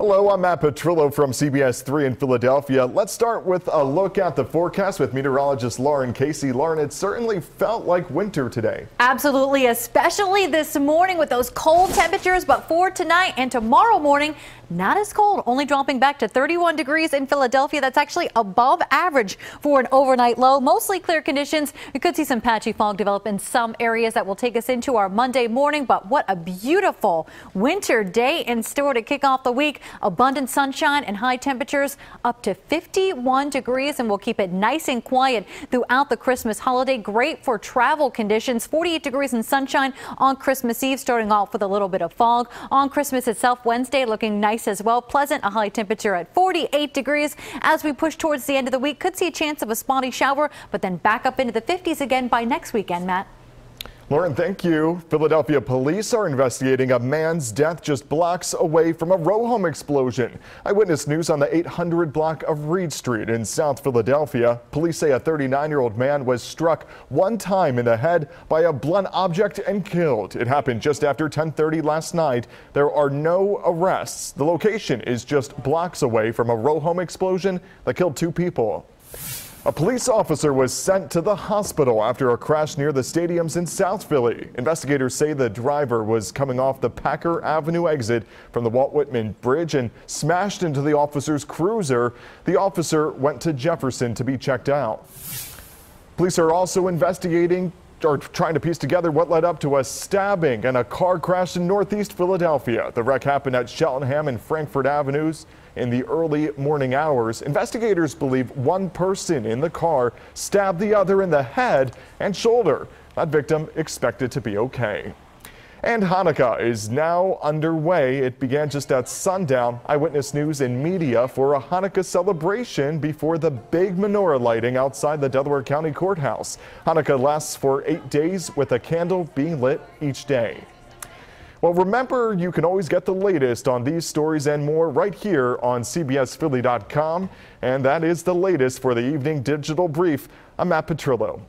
Hello, I'm Matt Petrillo from CBS 3 in Philadelphia. Let's start with a look at the forecast with meteorologist Lauren Casey. Lauren, it certainly felt like winter today. Absolutely, especially this morning with those cold temperatures, but for tonight and tomorrow morning, not as cold, only dropping back to 31 degrees in Philadelphia. That's actually above average for an overnight low. Mostly clear conditions. We could see some patchy fog develop in some areas that will take us into our Monday morning, but what a beautiful winter day in store to kick off the week. Abundant sunshine and high temperatures up to 51 degrees, and we'll keep it nice and quiet throughout the Christmas holiday. Great for travel conditions. 48 degrees and sunshine on Christmas Eve, starting off with a little bit of fog. On Christmas itself, Wednesday looking nice nice as well. Pleasant, a high temperature at 48 degrees. As we push towards the end of the week, could see a chance of a spotty shower, but then back up into the 50s again by next weekend, Matt. Lauren, thank you. Philadelphia police are investigating a man's death just blocks away from a row home explosion. Eyewitness News on the 800 block of Reed Street in South Philadelphia. Police say a 39-year-old man was struck one time in the head by a blunt object and killed. It happened just after 1030 last night. There are no arrests. The location is just blocks away from a row home explosion that killed two people. A police officer was sent to the hospital after a crash near the stadiums in South Philly. Investigators say the driver was coming off the Packer Avenue exit from the Walt Whitman Bridge and smashed into the officer's cruiser. The officer went to Jefferson to be checked out. Police are also investigating or trying to piece together what led up to a stabbing and a car crash in northeast Philadelphia. The wreck happened at Cheltenham and Frankford Avenues in the early morning hours. Investigators believe one person in the car stabbed the other in the head and shoulder. That victim expected to be okay. And Hanukkah is now underway. It began just at sundown. Eyewitness News and media for a Hanukkah celebration before the big menorah lighting outside the Delaware County Courthouse. Hanukkah lasts for eight days with a candle being lit each day. Well, remember, you can always get the latest on these stories and more right here on CBSPhilly.com. And that is the latest for the evening digital brief. I'm Matt Petrillo.